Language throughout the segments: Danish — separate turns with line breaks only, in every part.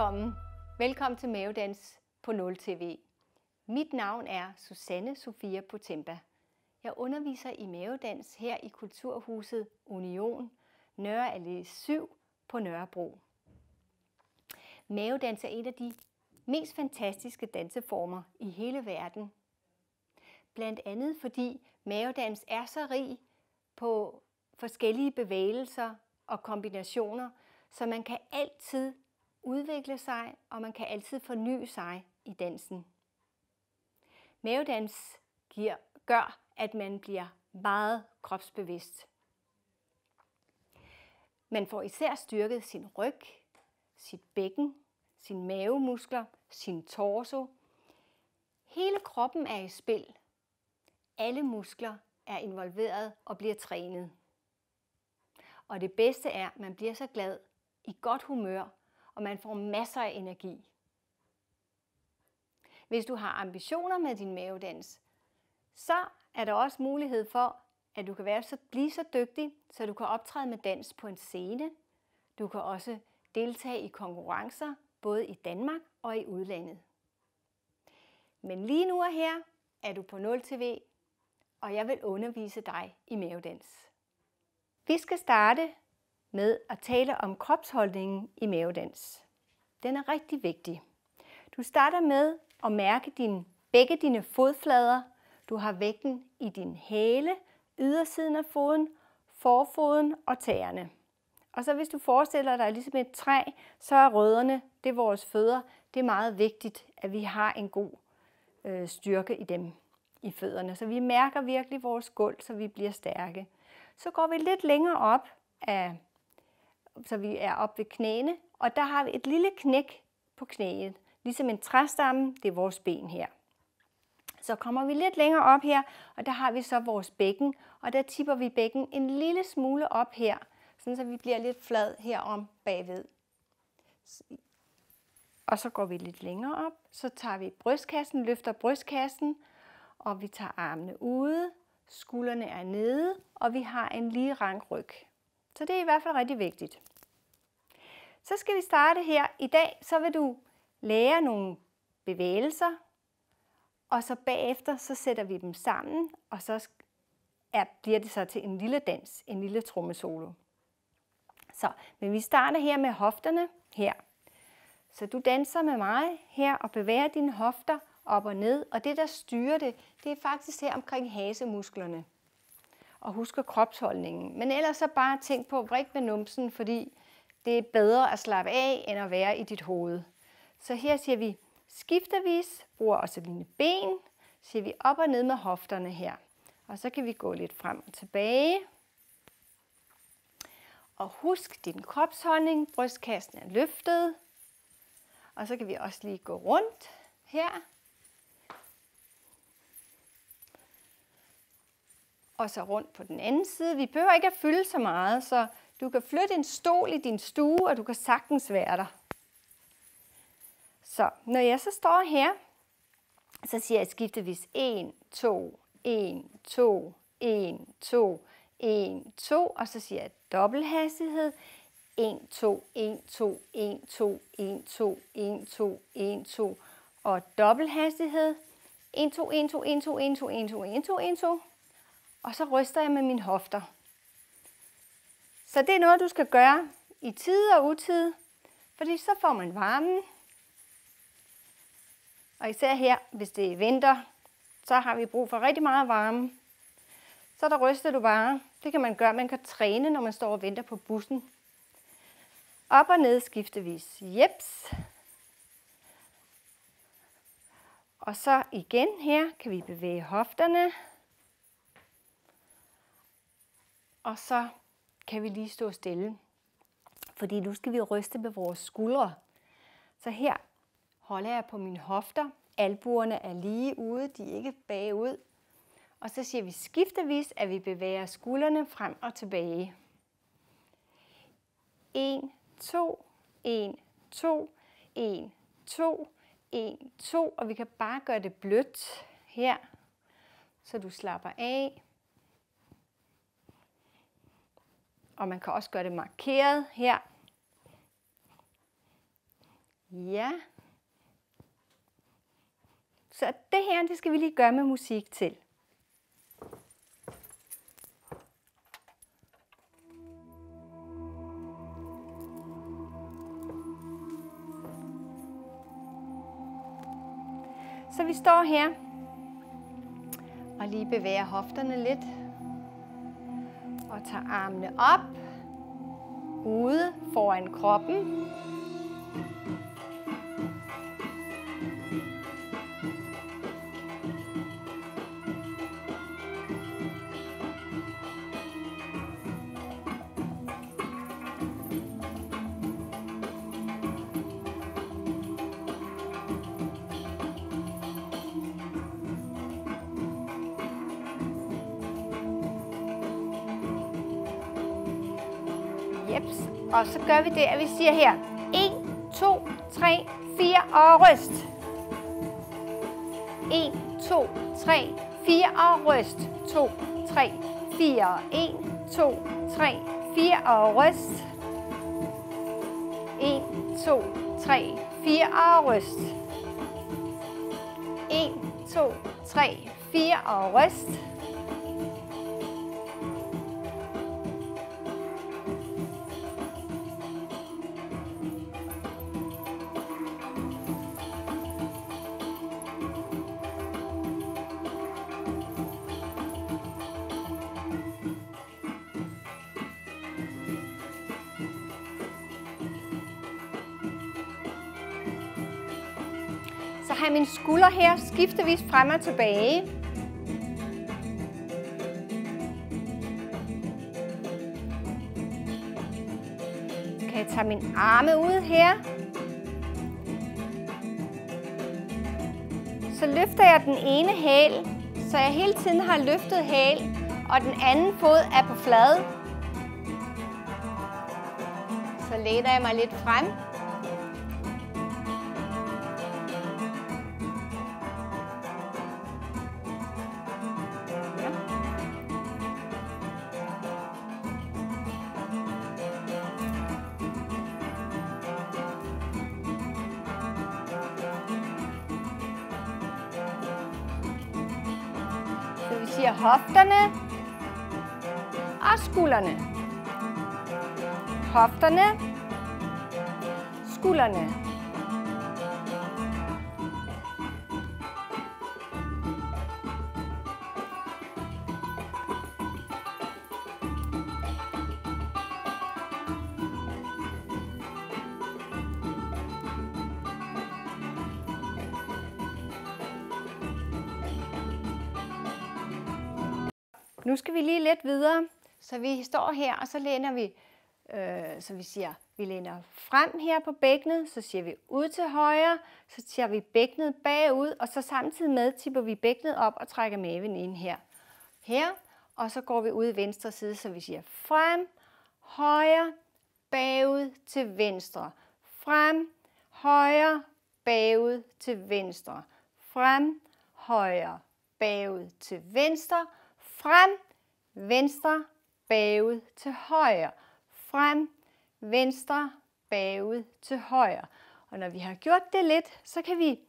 Velkommen. Velkommen til Mavedans på 0 TV. Mit navn er Susanne Sofia Potempa. Jeg underviser i mavedans her i Kulturhuset Union, Nørre Allé 7 på Nørrebro. Mavedans er en af de mest fantastiske danseformer i hele verden. Blandt andet fordi mavedans er så rig på forskellige bevægelser og kombinationer, så man kan altid udvikle sig, og man kan altid forny sig i dansen. Mavedans giver, gør, at man bliver meget kropsbevidst. Man får især styrket sin ryg, sit bækken, sine mavemuskler, sin torso. Hele kroppen er i spil. Alle muskler er involveret og bliver trænet. Og det bedste er, at man bliver så glad, i godt humør, og man får masser af energi. Hvis du har ambitioner med din mavedans, så er der også mulighed for, at du kan være så, blive så dygtig, så du kan optræde med dans på en scene. Du kan også deltage i konkurrencer, både i Danmark og i udlandet. Men lige nu og her er du på 0 TV, og jeg vil undervise dig i mavedans. Vi skal starte med at tale om kropsholdningen i mavedans. Den er rigtig vigtig. Du starter med at mærke din, begge dine fodflader. Du har vægten i din hæle, ydersiden af foden, forfoden og tæerne. Og så hvis du forestiller dig ligesom et træ, så er rødderne, det er vores fødder. Det er meget vigtigt, at vi har en god øh, styrke i dem, i fødderne. Så vi mærker virkelig vores gulv, så vi bliver stærke. Så går vi lidt længere op, af, så vi er op ved knæene, og der har vi et lille knæk på knæet, ligesom en træstamme, det er vores ben her. Så kommer vi lidt længere op her, og der har vi så vores bækken, og der tipper vi bækken en lille smule op her, sådan så vi bliver lidt flad herom bagved. Og så går vi lidt længere op, så tager vi brystkassen, løfter brystkassen, og vi tager armene ude, skuldrene er nede, og vi har en lige rank ryg. Så det er i hvert fald rigtig vigtigt. Så skal vi starte her. I dag så vil du lære nogle bevægelser, og så bagefter så sætter vi dem sammen, og så er, bliver det så til en lille dans, en lille trommesolo. Så, men vi starter her med hofterne her. Så du danser med mig her og bevæger dine hofter op og ned, og det der styrer det, det er faktisk her omkring hasemusklerne. Og husk kropsholdningen. Men ellers så bare tænk på vrik med numsen, fordi det er bedre at slappe af, end at være i dit hoved. Så her siger vi skiftervis, bruger også dine ben, siger vi op og ned med hofterne her. Og så kan vi gå lidt frem og tilbage. Og husk din kropsholdning, brystkassen er løftet. Og så kan vi også lige gå rundt her. Og så rundt på den anden side. Vi behøver ikke at fylde så meget, så du kan flytte en stol i din stue, og du kan sagtens være der. Så når jeg så står her, så siger jeg skiftevis 1, 2, 1, 2, 1, 2, 1, 2, og så siger jeg dobbelt hastighed. 1, 2, 1, 2, 1, 2, 1, 2, 1, 2, 1, 2, og dobbelt hastighed. 1, 2, 1, 2, 1, 2, 1, 2, 1, 2, 1, 2, 1, 2. Og så ryster jeg med mine hofter. Så det er noget, du skal gøre i tid og utid, fordi så får man varmen. Og især her, hvis det er vinter, så har vi brug for rigtig meget varme. Så der ryster du bare. Det kan man gøre. Man kan træne, når man står og venter på bussen. Op og ned skiftevis. Jeps. Og så igen her kan vi bevæge hofterne. Og så kan vi lige stå stille. Fordi nu skal vi ryste med vores skuldre. Så her holder jeg på mine hofter. Albuerne er lige ude, de er ikke bagud. Og så siger vi skiftevis, at vi bevæger skuldrene frem og tilbage. 1, 2, 1, 2, 1, 2, 1, 2. Og vi kan bare gøre det blødt her, så du slapper af. Og man kan også gøre det markeret her. Ja. Så det her, det skal vi lige gøre med musik til. Så vi står her og lige bevæger hofterne lidt og tager armene op ude foran kroppen. Jeps. Og så gør vi det, at vi siger her. 1, 2, 3, 4 og ryst. 1, 2, 3, 4 og ryst. 2, 3, 4. 1, 2, 3, 4 og ryst. 1, 2, 3, 4 og ryst. 1, 2, 3, 4 og ryst. Have min skulder skuldre her skiftevis frem og tilbage. Kan jeg tage min arme ud her. Så løfter jeg den ene hæl, så jeg hele tiden har løftet hæl, og den anden fod er på flade. Så læner jeg mig lidt frem. Vi siger hofterne og skuldrene. Nu skal vi lige lidt videre. Så vi står her, og så læner vi, øh, så vi siger, vi læner frem her på bækkenet, så siger vi ud til højre, så tager vi bækkenet bagud, og så samtidig med tipper vi bækkenet op og trækker maven ind her. Her, og så går vi ud i venstre side, så vi siger frem, højre, bagud til venstre. Frem, højre, bagud til venstre. Frem, højre, bagud til venstre. Frem, venstre, bagud til højre. Frem, venstre, bagud til højre. Og når vi har gjort det lidt, så kan vi,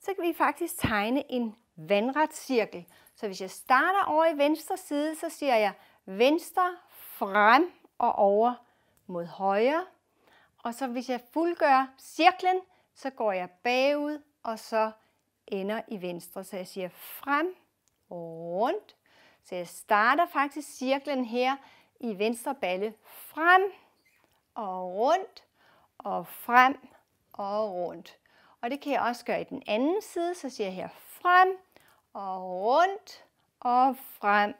så kan vi faktisk tegne en vandret cirkel. Så hvis jeg starter over i venstre side, så siger jeg venstre, frem og over mod højre. Og så hvis jeg fuldgør cirklen, så går jeg bagud og så ender i venstre. Så jeg siger frem, rundt. Så jeg starter faktisk cirklen her i venstre balle. Frem og rundt og frem og rundt. Og det kan jeg også gøre i den anden side. Så siger jeg her frem og rundt og frem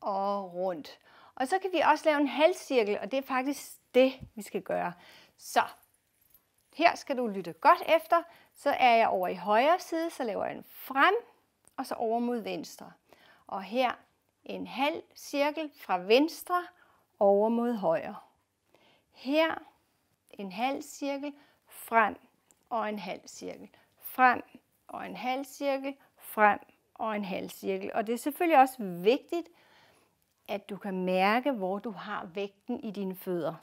og rundt. Og så kan vi også lave en halvcirkel, og det er faktisk det, vi skal gøre. Så her skal du lytte godt efter. Så er jeg over i højre side, så laver jeg en frem, og så over mod venstre. Og her en halv cirkel fra venstre over mod højre. Her en halv cirkel frem og en halv cirkel. Frem og en halv cirkel, frem og en halv cirkel. Og det er selvfølgelig også vigtigt, at du kan mærke, hvor du har vægten i dine fødder.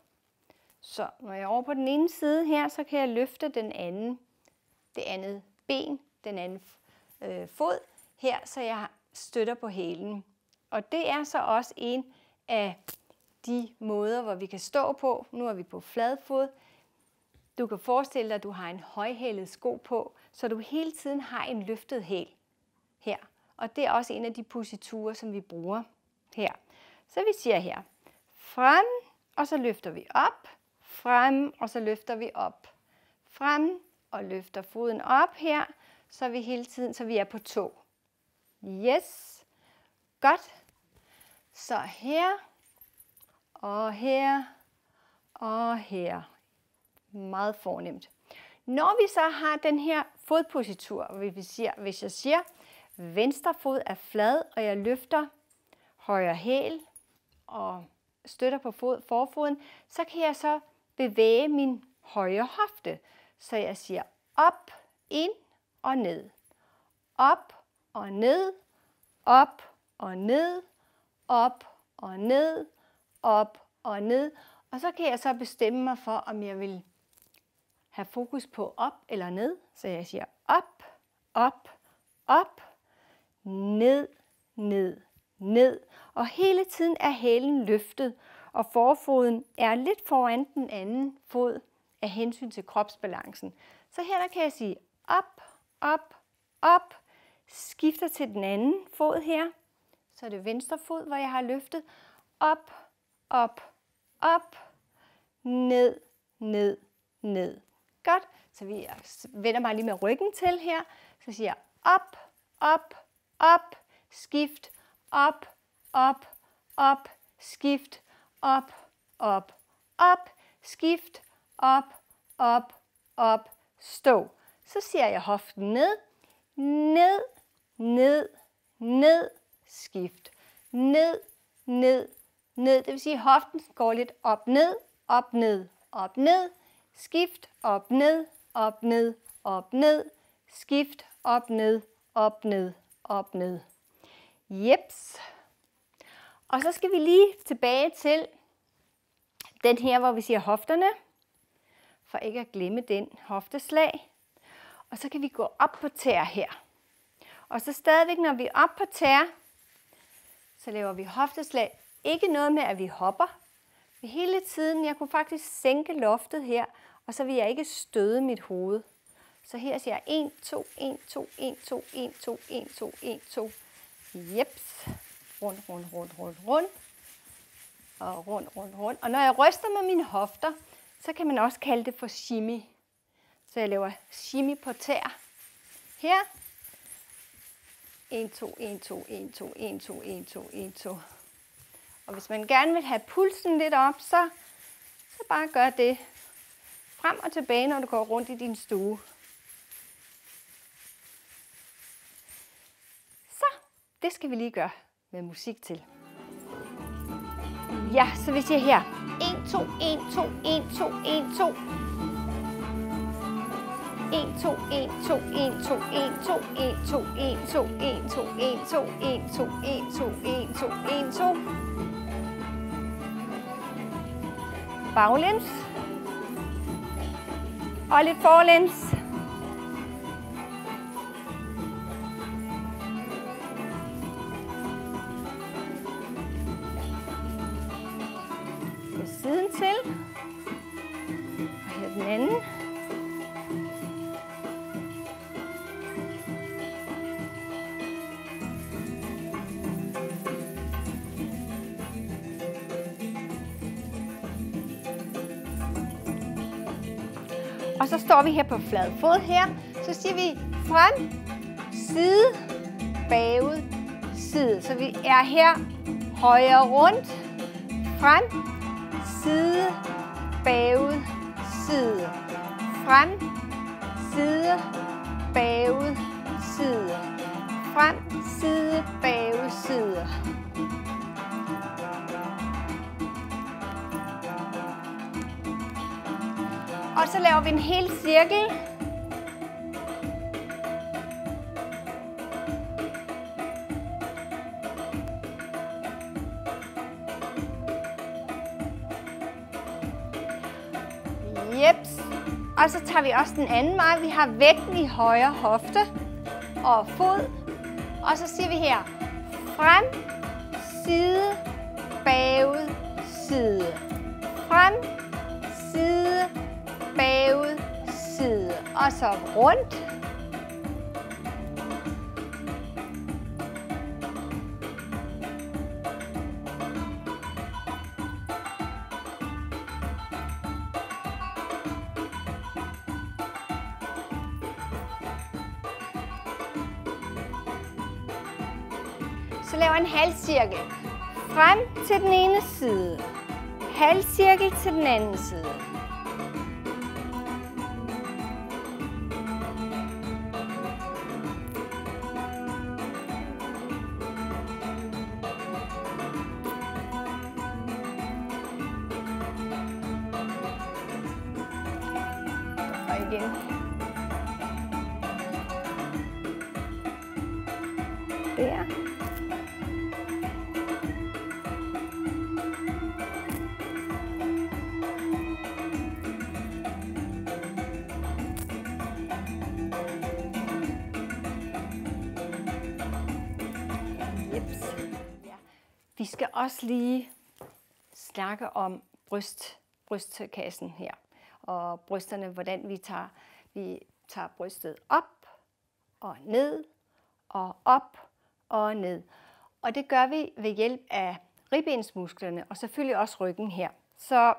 Så når jeg er over på den ene side her, så kan jeg løfte den anden, det andet ben, den anden øh, fod her, så jeg støtter på hælen. Og det er så også en af de måder, hvor vi kan stå på. Nu er vi på flad fod. Du kan forestille dig, at du har en højhælet sko på, så du hele tiden har en løftet hæl her. Og det er også en af de positurer, som vi bruger her. Så vi siger her, frem, og så løfter vi op, frem, og så løfter vi op. Frem, og løfter foden op her, så vi hele tiden, så vi er på to. Yes. Godt. Så her, og her, og her. Meget fornemt. Når vi så har den her fodpositur, hvis jeg siger, venstre fod er flad, og jeg løfter højre hæl og støtter på fod, forfoden, så kan jeg så bevæge min højre hofte. Så jeg siger op, ind og ned. Op og ned, op og ned, op og ned, op og ned. Og så kan jeg så bestemme mig for, om jeg vil have fokus på op eller ned. Så jeg siger op, op, op, ned, ned, ned. Og hele tiden er hælen løftet, og forfoden er lidt foran den anden fod af hensyn til kropsbalancen. Så her der kan jeg sige op, op, op, skifter til den anden fod her. Så er det venstre fod, hvor jeg har løftet. Op, op, op, ned, ned, ned. Godt. Så vi vender mig lige med ryggen til her. Så siger jeg op, op, op, skift, op, op, op, skift, op, op, op, skift, op, op, op, stå. Så siger jeg hoften ned, ned, ned, ned, skift, ned, ned, ned. Det vil sige, at hoften går lidt op, ned, op, ned, op, ned, skift, op, ned, op, ned, op, ned, skift, op, ned, op, ned, op, ned. Jeps. Og så skal vi lige tilbage til den her, hvor vi siger hofterne, for ikke at glemme den hofteslag. Og så kan vi gå op på tær her. Og så stadigvæk, når vi er op på tær, så laver vi hofteslag. Ikke noget med, at vi hopper. Men hele tiden, jeg kunne faktisk sænke loftet her, og så vil jeg ikke støde mit hoved. Så her siger jeg 1, 2, 1, 2, 1, 2, 1, 2, 1, 2, 1, 2. Jeps. Rund, rund, rund, rund, rund. Og rund, rund, rund. Og når jeg ryster med mine hofter, så kan man også kalde det for shimmy. Så jeg laver shimmy på tær. Her. 1, 2, 1, 2, 1, 2, 1, 2, 1, 2, 1, 2. Og hvis man gerne vil have pulsen lidt op, så, så bare gør det frem og tilbage, når du går rundt i din stue. Så, det skal vi lige gøre med musik til. Ja, så vi siger her. 1, 2, 1, 2, 1, 2, 1, 2. 1, 2, 1, 2, 1, 2, 1, 2, 1, 2, 1, 2, 1, 2, 1, 2, 1, 2, 1, 2, 1, 2, 1, 2. Baglæns. Og lidt forlæns. Står vi her på flad fod her. Så siger vi frem, side, bagud, side. Så vi er her højre rundt, frem, side, Cirkel. Jeps. Og så tager vi også den anden vej. Vi har vægten i højre hofte og fod. Og så siger vi her, frem, side, bagud, side. Og så rundt. Så laver en halvcirkel. Frem til den ene side. Halvcirkel til den anden side. Igen. Der. Jeps. Ja. Vi skal også lige snakke om bryst, brystkassen her. Og brysterne, hvordan vi tager, vi tager brystet op og ned og op og ned. Og det gør vi ved hjælp af ribbensmusklerne og selvfølgelig også ryggen her. Så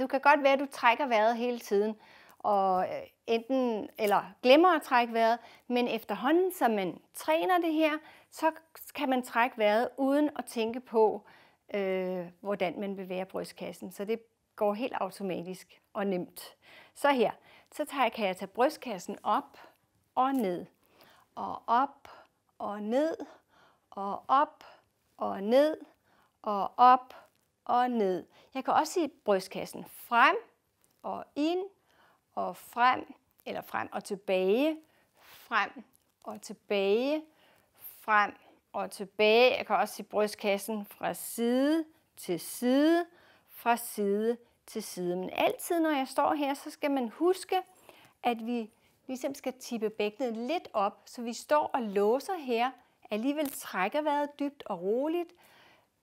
du kan godt være, at du trækker vejret hele tiden, og øh, enten, eller glemmer at trække vejret, men efterhånden, som man træner det her, så kan man trække vejret uden at tænke på, øh, hvordan man bevæger brystkassen. Så det går helt automatisk og nemt. Så her, så tager, kan jeg tage brystkassen op og ned, og op og ned, og op og ned, og op og ned. Jeg kan også sige brystkassen frem og ind, og frem, eller frem og tilbage, frem og tilbage, frem og tilbage. Jeg kan også sige brystkassen fra side til side, fra side til side. Men altid, når jeg står her, så skal man huske, at vi ligesom skal tippe bækkenet lidt op, så vi står og låser her, alligevel trækker vejret dybt og roligt,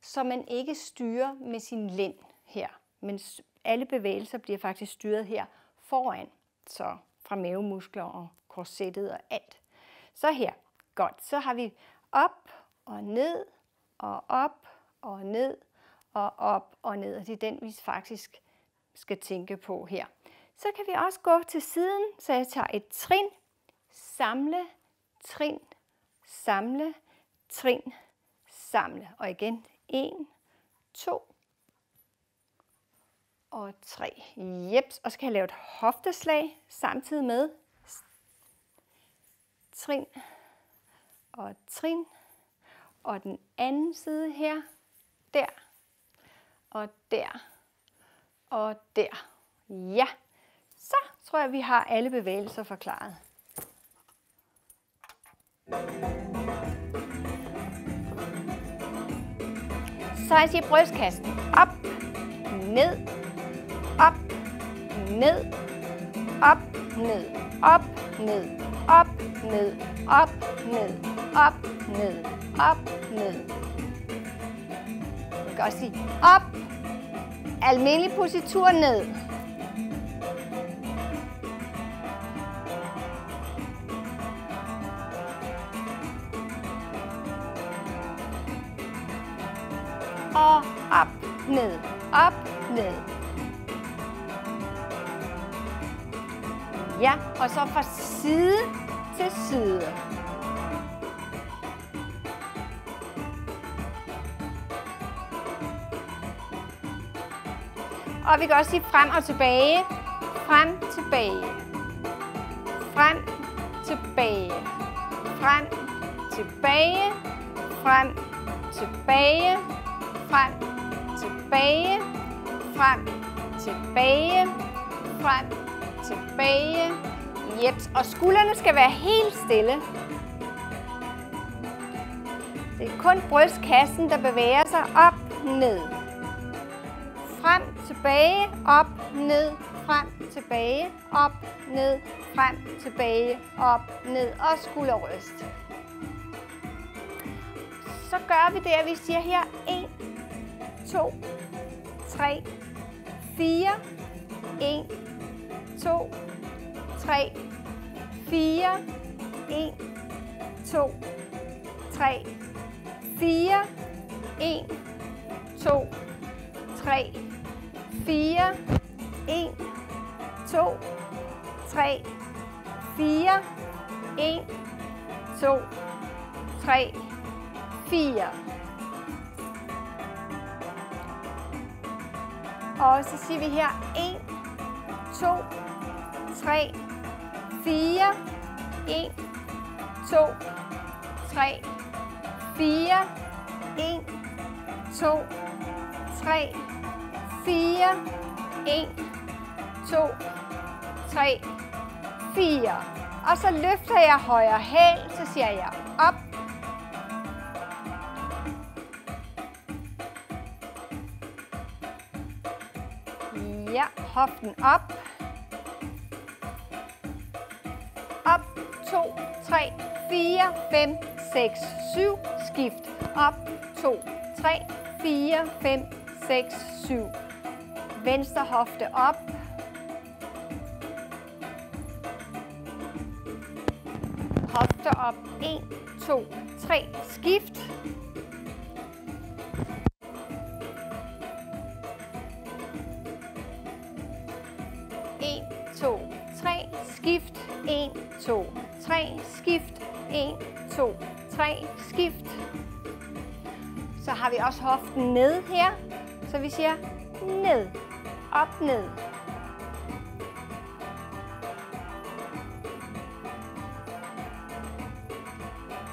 så man ikke styrer med sin lænd her. Men alle bevægelser bliver faktisk styret her foran, så fra mavemuskler og korsettet og alt. Så her, godt, så har vi op og ned og op og ned og op og ned. Og det er den, vi faktisk skal tænke på her. Så kan vi også gå til siden, så jeg tager et trin, samle, trin, samle, trin, samle. Og igen, 1, 2 og 3. Jeps, og så kan jeg lave et hofteslag samtidig med trin og trin. Og den anden side her, der og der og der. Ja, så tror jeg, vi har alle bevægelser forklaret. Så jeg siger brystkassen. Op, ned, op, ned, op, ned, op, ned, op, ned, op, ned, op, ned, op, ned. Jeg kan også sige op, almindelig positur ned. Og op, ned, op, ned. Ja, og så fra side til side. Og vi kan også sige frem og tilbage. Frem, tilbage. Frem, tilbage. Frem, tilbage. Frem, tilbage. Frem, tilbage. Frem, tilbage. Frem, tilbage. Jeps. Og skuldrene skal være helt stille. Det er kun brystkassen, der bevæger sig op, ned. Frem, tilbage, op, ned, frem, tilbage, op, ned, frem, tilbage, op, ned og skulderryst. Så gør vi det, at vi siger her 1, 2, 3, 4, 1, 2, 3, 4, 1, 2, 3, 4, 1, 2, 3, 4, 1, 2, 3, 4, 1, 2, 3, 4. Og så siger vi her 1, 2, 3, 4, 1, 2, 3, 4, 1, 2, 3, 4, 1, 2, 3, 4. Og så løfter jeg højre hæl, så siger jeg op. Ja, hoften op. Op, 2, 3, 4, 5, 6, 7. Skift. Op, 2, 3, 4, 5, 6, 7. Venstre hofte op. Hofte op. 1, 2, 3. Skift. En, to, tre, skift, 1, 2, 3, skift, 1, 2, 3, skift. Så har vi også hoften ned her, så vi siger ned op, ned.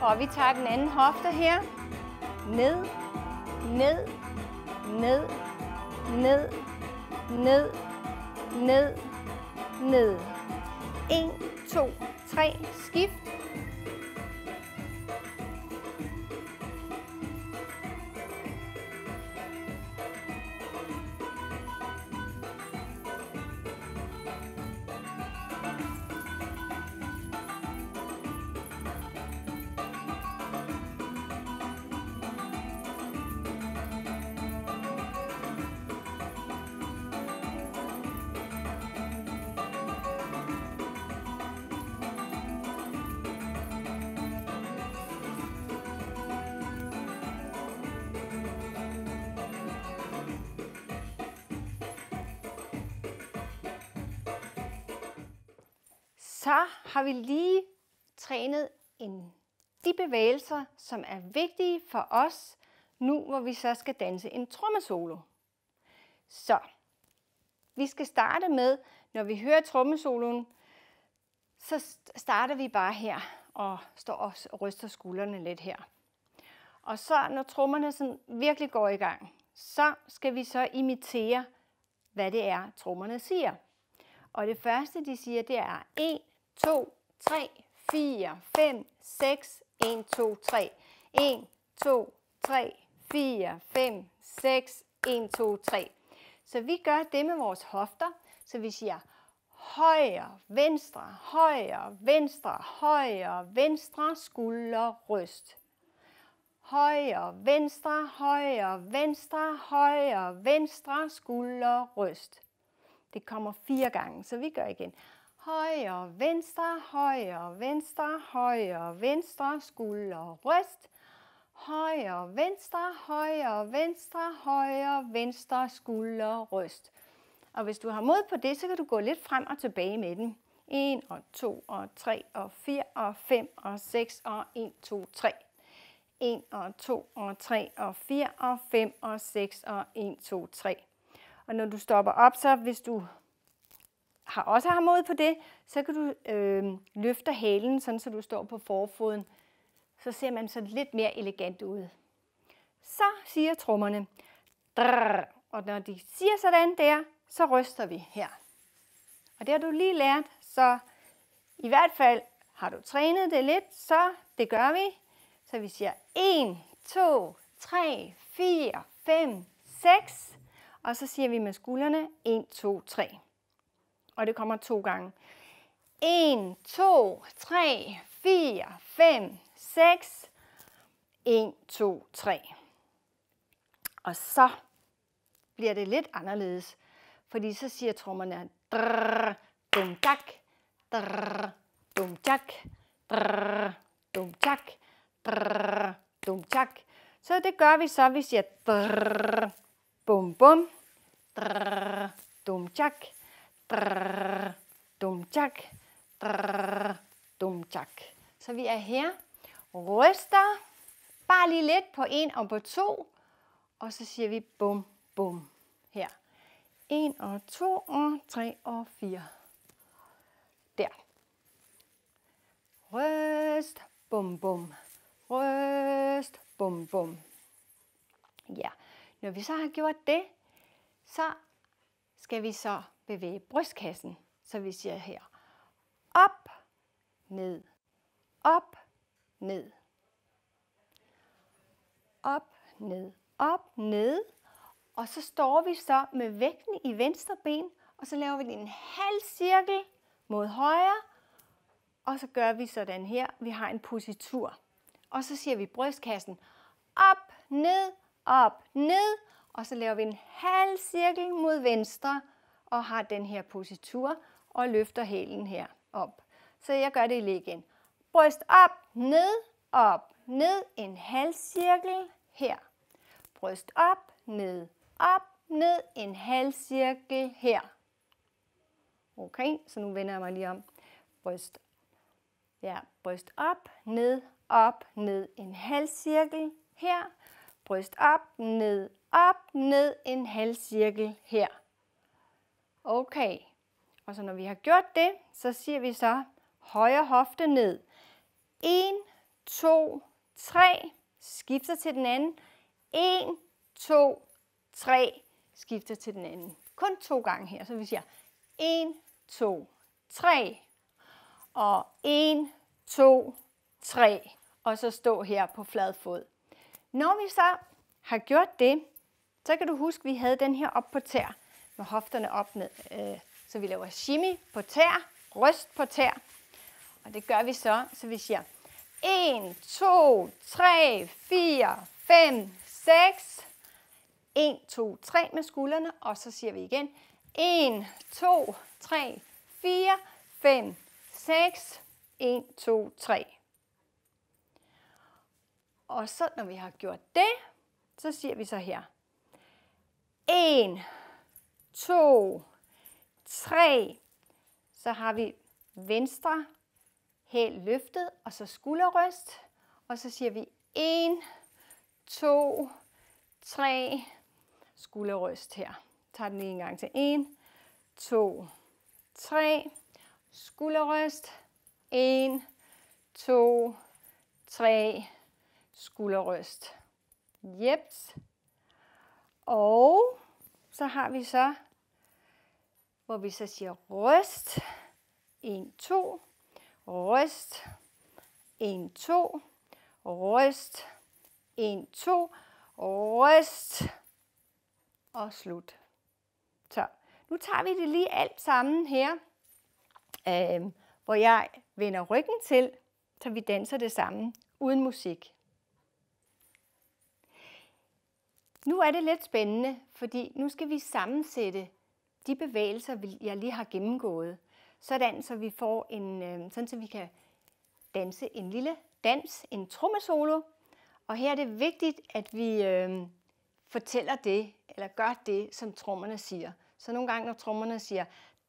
Og vi tager den anden hofte her. Ned, ned, ned, ned, ned, ned, ned. 1, 2, 3, skift. Så har vi lige trænet en, de bevægelser, som er vigtige for os, nu hvor vi så skal danse en trommesolo. Så vi skal starte med, når vi hører trommesoloen, så starter vi bare her og står og ryster skuldrene lidt her. Og så når trommerne sådan virkelig går i gang, så skal vi så imitere, hvad det er, trommerne siger. Og det første, de siger, det er 1, 2, 3, 4, 5, 6, 1, 2, 3. 1, 2, 3, 4, 5, 6, 1, 2, 3. Så vi gør det med vores hofter, så vi siger højre, venstre, højre, venstre, højre, venstre, skulder, ryst. Højre, venstre, højre, venstre, højre, venstre, skulder, ryst. Det kommer fire gange, så vi gør igen. Højre, venstre, højre, venstre, højre, venstre, skulder, ryst. Højre, venstre, højre, venstre, højre, venstre, skulder, ryst. Og hvis du har mod på det, så kan du gå lidt frem og tilbage med den. 1 og 2 og 3 og 4 og 5 og 6 og 1, 2, 3. 1 og 2 og 3 og 4 og 5 og 6 og 1, 2, 3. Og når du stopper op, så hvis du har også har mod på det, så kan du øh, løfte halen, sådan så du står på forfoden. Så ser man så lidt mere elegant ud. Så siger trommerne, drrr, og når de siger sådan der, så ryster vi her. Og det har du lige lært, så i hvert fald har du trænet det lidt, så det gør vi. Så vi siger 1, 2, 3, 4, 5, 6. Og så siger vi med skuldrene 1, 2, 3 og det kommer to gange. 1, 2, 3, 4, 5, 6. 1, 2, 3. Og så bliver det lidt anderledes, fordi så siger trommerne drrr, dum tak, drrr, dum tak, drrr, dum tak, drrr, dum tak. Så det gør vi så, vi siger drrr, bum bum, drrr, dum tak, drrr, dum tak, drrr, dum tak. Så vi er her, ryster, bare lige lidt på en og på to, og så siger vi bum, bum her. 1 og 2 og 3 og 4. Der. Røst, bum, bum. Røst, bum, bum. Ja, når vi så har gjort det, så skal vi så bevæge brystkassen. Så vi siger her, op, ned, op, ned, op, ned, op, ned. Og så står vi så med vægten i venstre ben, og så laver vi en halv cirkel mod højre, og så gør vi sådan her. Vi har en positur. Og så siger vi brystkassen op, ned, op, ned, og så laver vi en halv cirkel mod venstre, og har den her positur, og løfter hælen her op. Så jeg gør det lige igen. Bryst op, ned, op, ned, en halv cirkel her. Bryst op, ned, op, ned, en halv cirkel her. Okay, så nu vender jeg mig lige om. Bryst, ja, bryst op, ned, op, ned, en halv cirkel her. Bryst op, ned, op, ned, en halv cirkel her. Okay, og så når vi har gjort det, så siger vi så højre hofte ned. 1, 2, 3, skifter til den anden. 1, 2, 3, skifter til den anden. Kun to gange her, så vi siger 1, 2, 3, og 1, 2, 3, og så stå her på flad fod. Når vi så har gjort det, så kan du huske, at vi havde den her op på tær, med hofterne op ned. Øh, så vi laver shimmy på tær, ryst på tær. Og det gør vi så, så vi siger 1, 2, 3, 4, 5, 6. 1, 2, 3 med skuldrene, og så siger vi igen 1, 2, 3, 4, 5, 6, 1, 2, 3. Og så når vi har gjort det, så siger vi så her. 1, 2, 3. Så har vi venstre hæl løftet, og så skulderryst. Og så siger vi 1, 2, 3, skulderryst her. Tag den lige en gang til. 1, 2, 3, skulderryst. 1, 2, 3, skulderryst. Jeps. Og så har vi så, hvor vi så siger ryst. 1, 2, ryst. 1, 2, ryst. 1, 2, ryst. Og slut. Så nu tager vi det lige alt sammen her, øh, hvor jeg vender ryggen til, så vi danser det sammen uden musik. Nu er det lidt spændende, fordi nu skal vi sammensætte de bevægelser, jeg lige har gennemgået, sådan så vi får en, øh, sådan så vi kan danse en lille dans, en trommesolo. Og her er det vigtigt, at vi øh, fortæller det, eller gør det, som trommerne siger. Så nogle gange, når trommerne siger,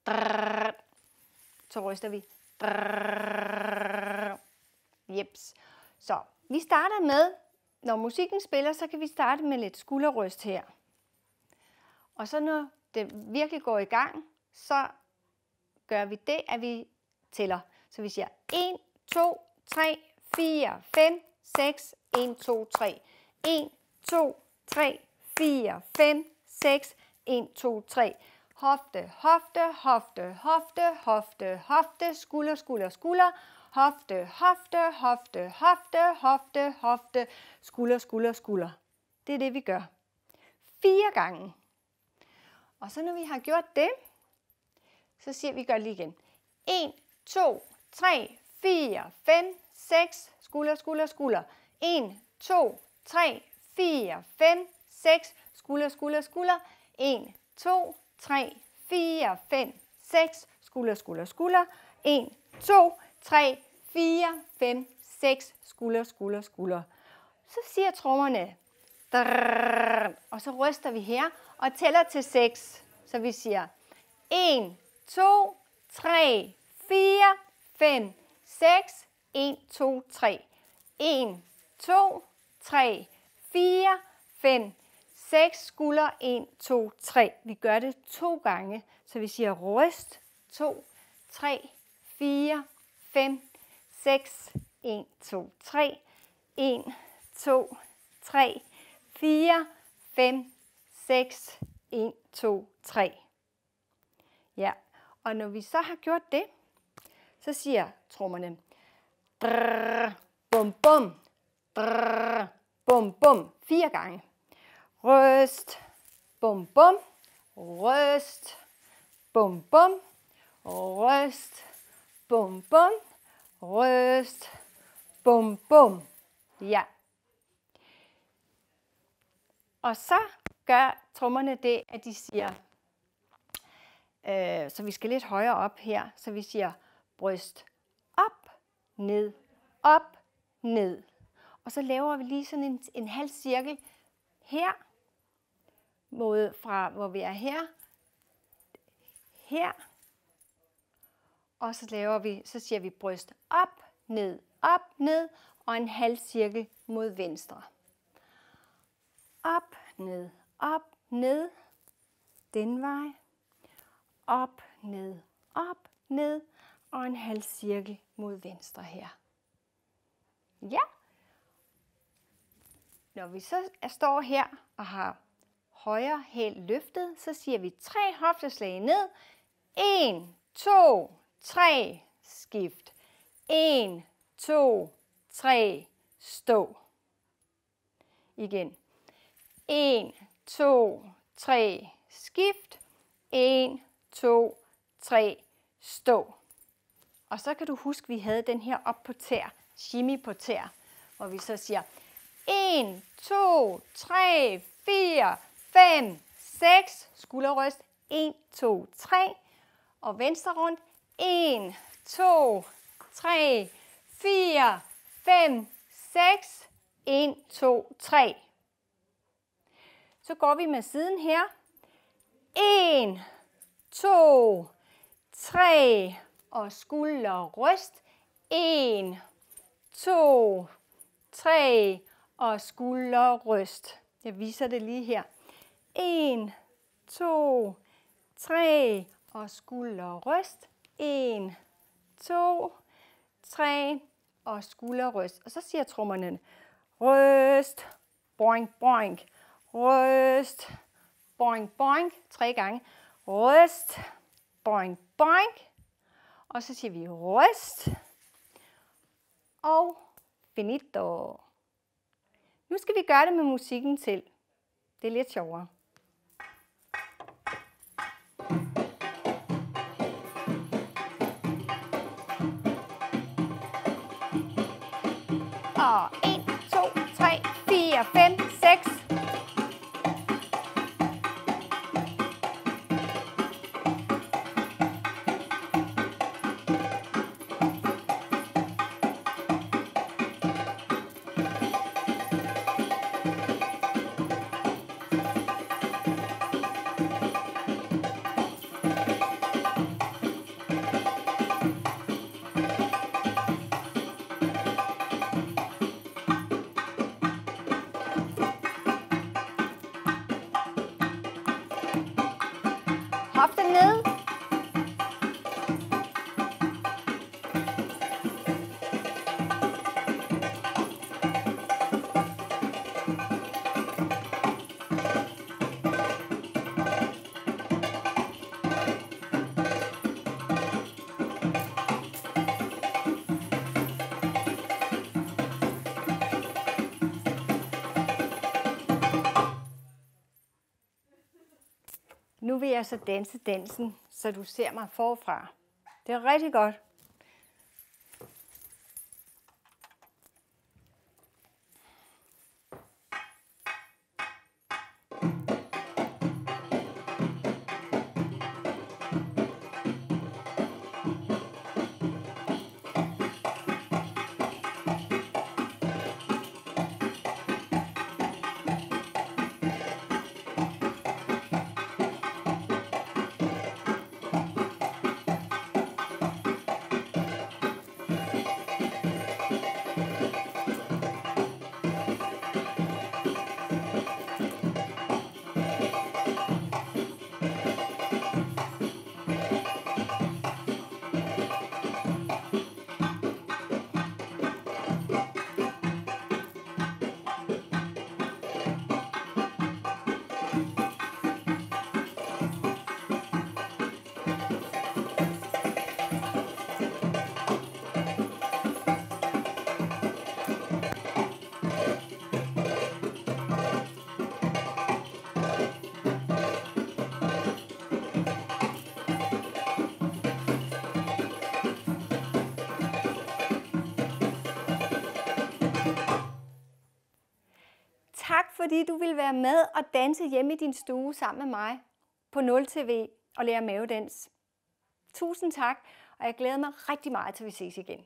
drrr, så ryster vi. Drrr, jeps. Så vi starter med når musikken spiller, så kan vi starte med lidt skulderryst her. Og så når det virkelig går i gang, så gør vi det, at vi tæller. Så vi siger 1, 2, 3, 4, 5, 6, 1, 2, 3. 1, 2, 3, 4, 5, 6, 1, 2, 3. Hofte, hofte, hofte, hofte, hofte, hofte, skulder, skulder, skulder hofte, hofte, hofte, hofte, hofte, hofte, skulder, skulder, skulder. Det er det, vi gør. Fire gange. Og så når vi har gjort det, Så siger vi, gør lige igen. 1, 2, 3, 4, 5, 6, skulder, skulder, skulder. 1, 2, 3, 4, 5, 6, skulder, skulder, skulder. 1, 2, 3, 4, 5, 6, skulder, skulder, skulder. 1, 2, 3, 4, 5, 6, skulder, skulder, skulder. Så siger trommerne, drrr, og så ryster vi her og tæller til 6. Så vi siger 1, 2, 3, 4, 5, 6, 1, 2, 3. 1, 2, 3, 4, 5, 6 skulder, 1, 2, 3. Vi gør det to gange, så vi siger ryst, 2, 3, 4, 5, 6, 1, 2, 3, 1, 2, 3, 4, 5, 6, 1, 2, 3. Ja, og når vi så har gjort det, så siger trommerne drrr, bum bum, drrr, bum bum, fire gange. Røst, bum bum, røst, bum bum, røst, bum bum, røst, bum bum. Ja. Og så gør trommerne det, at de siger, øh, så vi skal lidt højere op her, så vi siger bryst op, ned, op, ned. Og så laver vi lige sådan en, en halv cirkel her, mod fra hvor vi er her, her, og så laver vi, så siger vi bryst op, ned, op, ned, og en halv cirkel mod venstre. Op, ned, op, ned, den vej, op, ned, op, ned, og en halv cirkel mod venstre her. Ja. Når vi så står her og har højre hæl løftet, så siger vi tre hofteslag ned. 1, 2, 3, skift. 1, 2, 3, stå. Igen. 1, 2, 3, skift. 1, 2, 3, stå. Og så kan du huske, at vi havde den her op på tær, shimmy på tær, hvor vi så siger 1, 2, 3, 4, 5, 6, skulderryst, 1, 2, 3, og venstre rundt, 1, 2, 3, 4, 5, 6, 1, 2, 3. Så går vi med siden her. 1, 2, 3, og skulder ryst. 1, 2, 3 og skulder ryst. Jeg viser det lige her. 1, 2, 3 og skulder ryst. 1, 2, 3 og skulder ryst. Og så siger trommerne ryst, boink, boink, ryst, Boing, boing. tre gange. Ryst, Boing, boing. og så siger vi ryst. Og finito. Nu skal vi gøre det med musikken til. Det er lidt sjovere. Og Nu vil jeg så danse dansen, så du ser mig forfra. Det er rigtig godt. Fordi du vil være med og danse hjemme i din stue sammen med mig på 0 TV og lære mavedans. Tusind tak, og jeg glæder mig rigtig meget til vi ses igen.